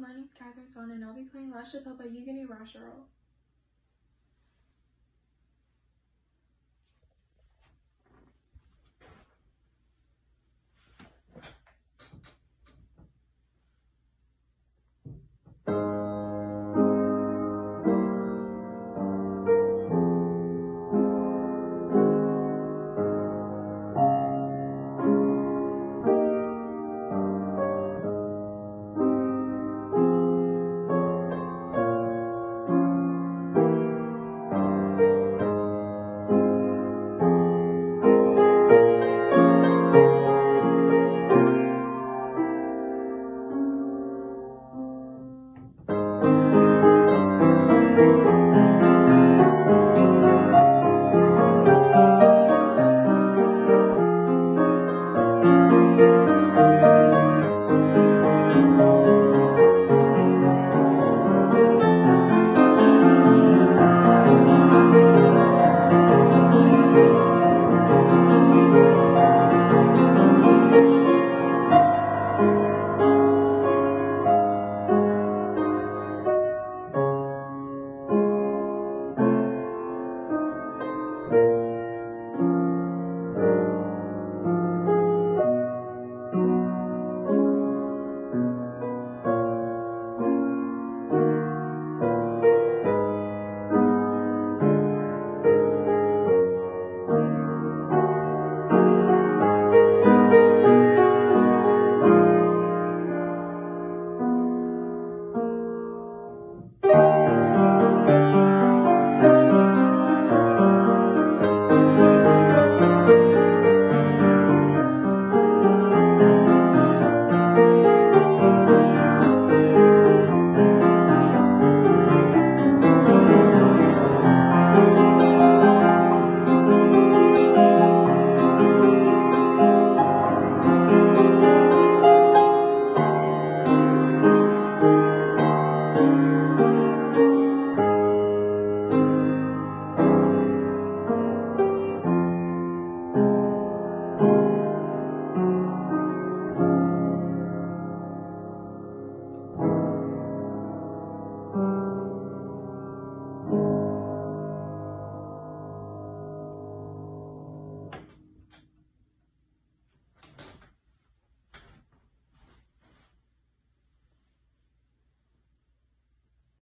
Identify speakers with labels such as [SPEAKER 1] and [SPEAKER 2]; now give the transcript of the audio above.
[SPEAKER 1] my name's Catherine Son and I'll be playing La Chapelle by Yevgeny Rasharov.